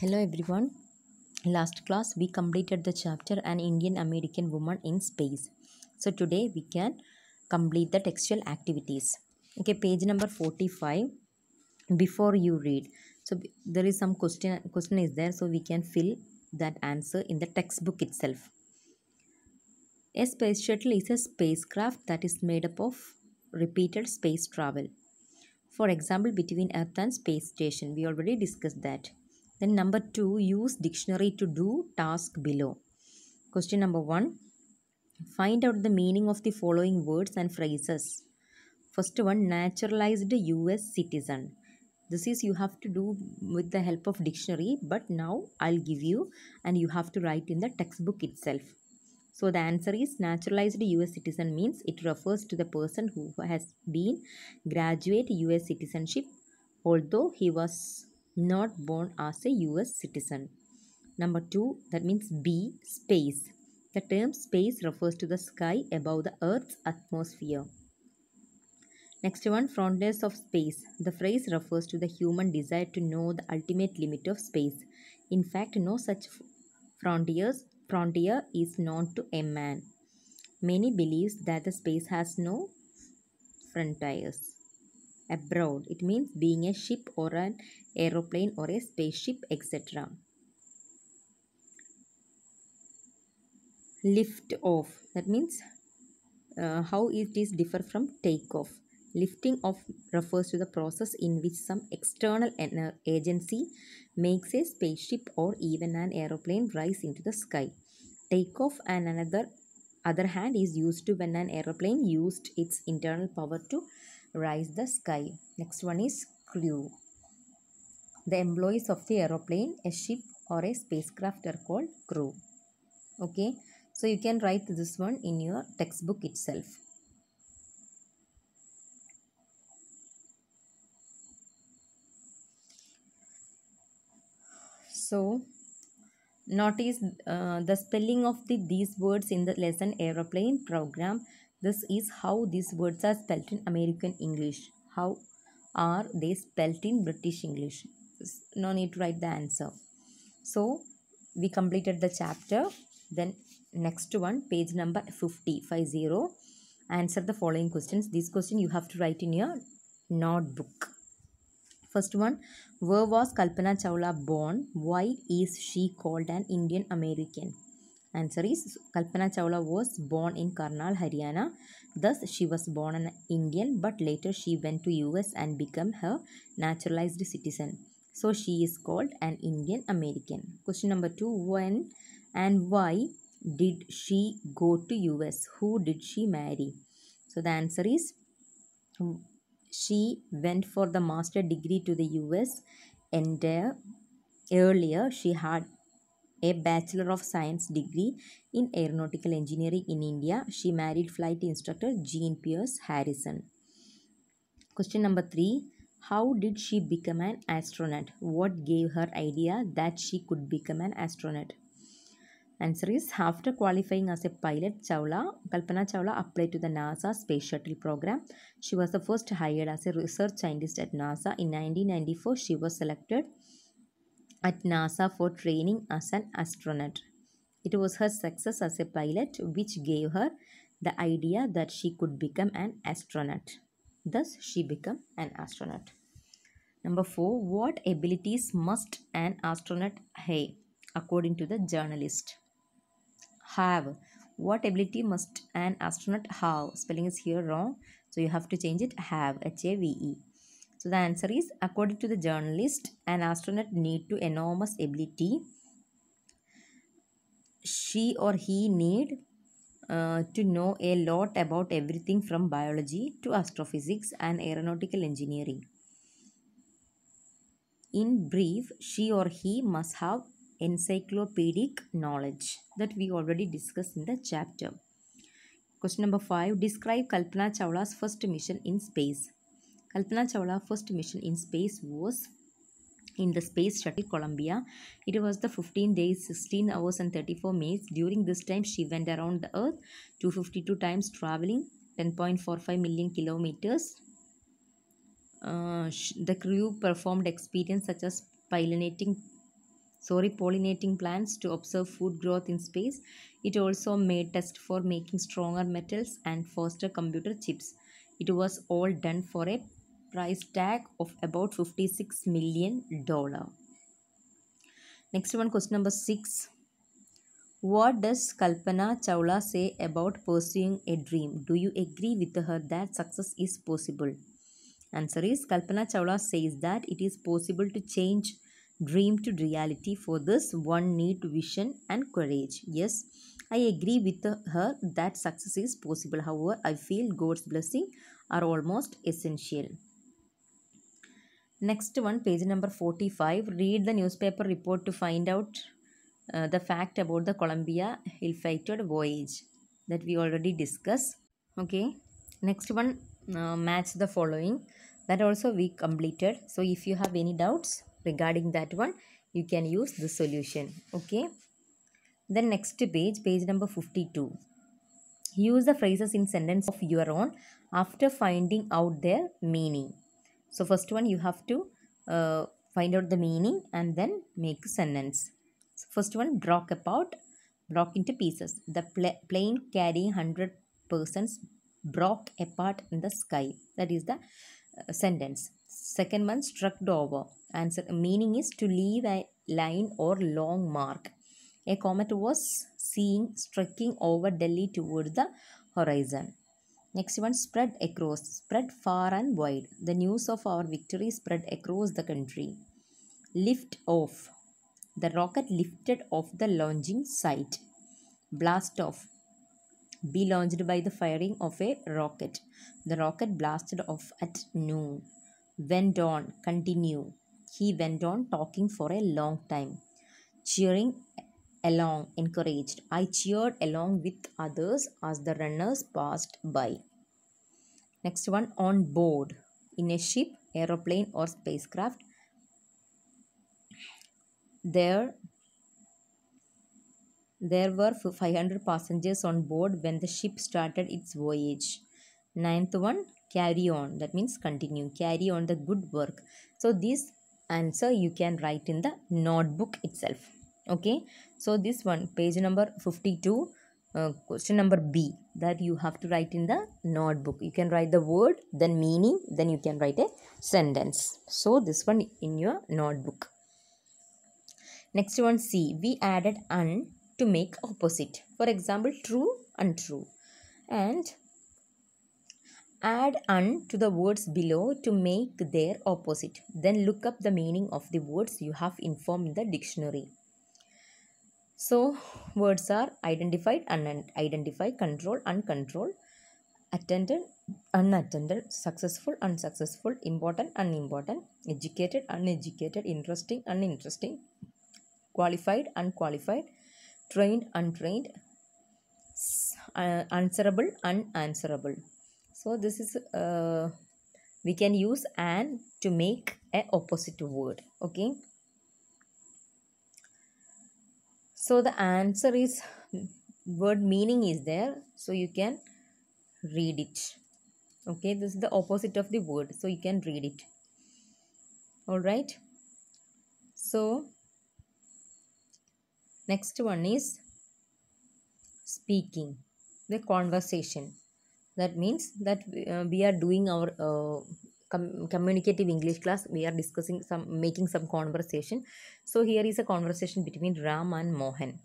Hello everyone. Last class we completed the chapter An Indian American Woman in Space. So today we can complete the textual activities. Okay, page number 45. Before you read, so there is some question question is there, so we can fill that answer in the textbook itself. A space shuttle is a spacecraft that is made up of repeated space travel. For example, between Earth and space station, we already discussed that. Then number two, use dictionary to do task below. Question number one, find out the meaning of the following words and phrases. First one, naturalized US citizen. This is you have to do with the help of dictionary, but now I'll give you and you have to write in the textbook itself. So the answer is naturalized US citizen means it refers to the person who has been graduate US citizenship although he was not born as a US citizen. Number 2 that means B space. The term space refers to the sky above the earth's atmosphere. Next one frontiers of space. The phrase refers to the human desire to know the ultimate limit of space. In fact no such frontiers frontier is known to a man. Many believes that the space has no frontiers. Abroad, it means being a ship or an aeroplane or a spaceship, etc. Lift off, that means uh, how it is differ from take off. Lifting off refers to the process in which some external ener- agency makes a spaceship or even an aeroplane rise into the sky. Take off and another other hand is used to when an aeroplane used its internal power to rise the sky. Next one is crew. The employees of the aeroplane, a ship or a spacecraft are called crew. Okay, so you can write this one in your textbook itself. So notice uh, the spelling of the these words in the lesson aeroplane program this is how these words are spelt in american english. How are they spelt in british english? No need to write the answer. So we completed the chapter. Then next one page number 50 50 answer the following questions. This question you have to write in your notebook. First one, where was Kalpana Chawla born? Why is she called an Indian American? Answer is Kalpana Chawla was born in Karnal, Haryana. Thus, she was born an Indian, but later she went to US and became her naturalized citizen. So, she is called an Indian American. Question number two, when and why did she go to US? Who did she marry? So, the answer is she went for the master degree to the US and uh, earlier she had a bachelor of science degree in aeronautical engineering in India. She married flight instructor Jean Pierre Harrison. Question number 3 How did she become an astronaut? What gave her idea that she could become an astronaut? Answer is after qualifying as a pilot, Chawla, Kalpana Chawla applied to the NASA Space Shuttle program. She was the first hired as a research scientist at NASA. In 1994, she was selected at NASA for training as an astronaut. It was her success as a pilot which gave her the idea that she could become an astronaut. Thus, she became an astronaut. Number 4. What abilities must an astronaut have according to the journalist? have what ability must an astronaut have spelling is here wrong so you have to change it have h a v e so the answer is according to the journalist an astronaut need to enormous ability she or he need uh, to know a lot about everything from biology to astrophysics and aeronautical engineering in brief she or he must have encyclopedic knowledge that we already discussed in the chapter. Question number 5 Describe Kalpana Chawla's first mission in space. Kalpana Chawla's first mission in space was in the space shuttle Columbia. It was the 15 days, 16 hours, and 34 minutes. During this time, she went around the Earth 252 times, traveling 10.45 million kilometers. Uh, the crew performed experience such as pollinating sorry pollinating plants to observe food growth in space it also made test for making stronger metals and faster computer chips it was all done for a price tag of about 56 million dollar. Next one question number 6 what does kalpana chawla say about pursuing a dream? Do you agree with her that success is possible? Answer is kalpana chawla says that it is possible to change dream to reality for this one need vision and courage. Yes i agree with her that success is possible. However i feel god's blessing are almost essential next one page number 45 read the newspaper report to find out uh, the fact about the columbia ill-fated voyage that we already discussed. Okay. Next one uh, match the following. That also we completed. So if you have any doubts regarding that one you can use the solution. Okay. Then next page page number 52 use the phrases in sentence of your own after finding out their meaning so first one you have to uh, find out the meaning and then make a sentence. So first one broke apart broke into pieces. The pla- plane carrying 100 persons broke apart in the sky. That is the uh, sentence. Second one struck over answer meaning is to leave a line or long mark. A comet was seen striking over delhi towards the horizon next one spread across spread far and wide. The news of our victory spread across the country. Lift off. The rocket lifted off the launching site. Blast off. Be launched by the firing of a rocket. The rocket blasted off at noon. Went on continue. He went on talking for a long time cheering along encouraged. I cheered along with others as the runners passed by. Next one on board. In a ship aeroplane or spacecraft there there were 500 passengers on board when the ship started its voyage. Ninth one carry on. That means continue. Carry on the good work. So this answer you can write in the notebook itself okay? So this one page number 52 uh, question number b that you have to write in the notebook. You can write the word then meaning then you can write a sentence. So this one in your notebook. Next one c we added un to make opposite. For example true untrue and add un to the words below to make their opposite. Then look up the meaning of the words you have informed in the dictionary so words are identified unidentified control uncontrolled attended unattended successful unsuccessful important unimportant educated uneducated interesting uninteresting qualified unqualified trained untrained uh, answerable unanswerable. So this is uh, we can use an to make a opposite word okay so the answer is word meaning is there so you can read it. Okay this is the opposite of the word so you can read it. All right? So next one is speaking the conversation. That means that uh, we are doing our uh, com- communicative english class we are discussing some making some conversation. So here is a conversation between ram and mohan.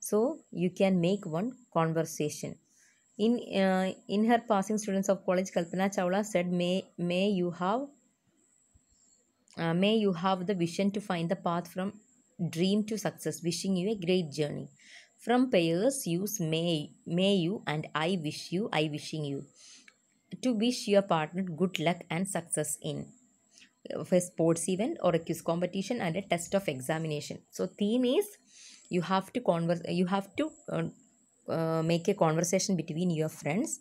So you can make one conversation. In uh, in her passing students of college kalpana chawla said may may you have uh, may you have the vision to find the path from dream to success wishing you a great journey. From pairs use may may you and i wish you i wishing you to wish your partner good luck and success in a sports event or a quiz competition and a test of examination. So theme is you have to converse you have to uh, uh, make a conversation between your friends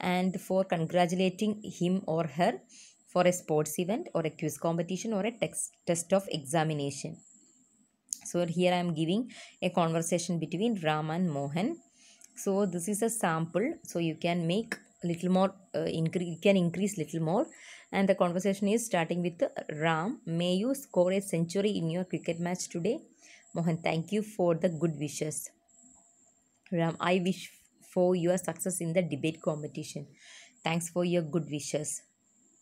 and for congratulating him or her for a sports event or a quiz competition or a text, test of examination. So here i am giving a conversation between ram and mohan. So this is a sample. So you can make little more uh, increase can increase little more. And the conversation is starting with ram may you score a century in your cricket match today? Mohan thank you for the good wishes. Ram i wish for your success in the debate competition. Thanks for your good wishes.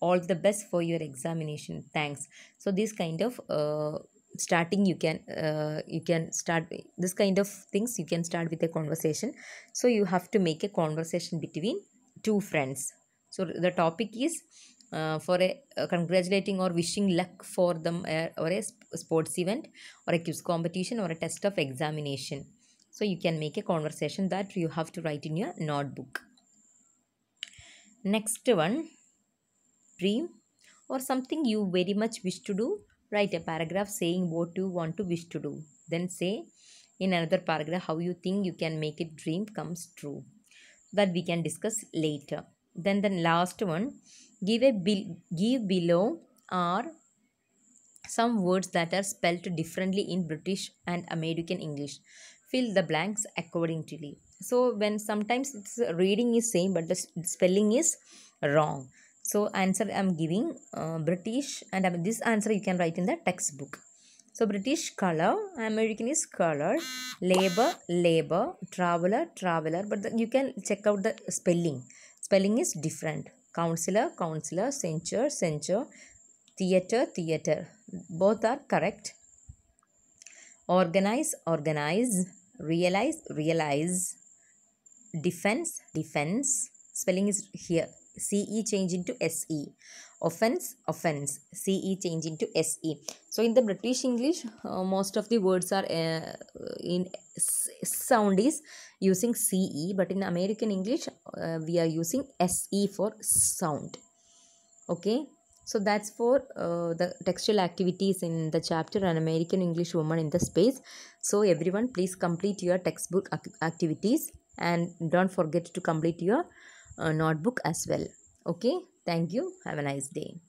All the best for your examination. Thanks. So this kind of uh, starting you can uh, you can start this kind of things you can start with a conversation. So you have to make a conversation between two friends. So the topic is uh, for a, uh, congratulating or wishing luck for them uh, or a sp- sports event or a quiz competition or a test of examination. So you can make a conversation that you have to write in your notebook. Next one dream or something you very much wish to do. Write a paragraph saying what you want to wish to do. Then say in another paragraph how you think you can make a dream comes true that we can discuss later. Then the last one give a bil- give below are some words that are spelled differently in british and american english. Fill the blanks accordingly. So when sometimes it's reading is same but the spelling is wrong. So answer i'm giving uh, british and um, this answer you can write in the textbook so british color american is color labor labor traveler traveler. But the, you can check out the spelling. Spelling is different. Counselor counselor censure censure theater theater. Both are correct. Organize organize. Realize realize. Defense defense. Spelling is here. Ce change into se offense offense ce change into se so in the british english uh, most of the words are uh, in s- sound is using ce but in american english uh, we are using se for sound. Okay? So that's for uh, the textual activities in the chapter an american english woman in the space. So everyone please complete your textbook activities and don't forget to complete your uh, notebook as well okay? Thank you. Have a nice day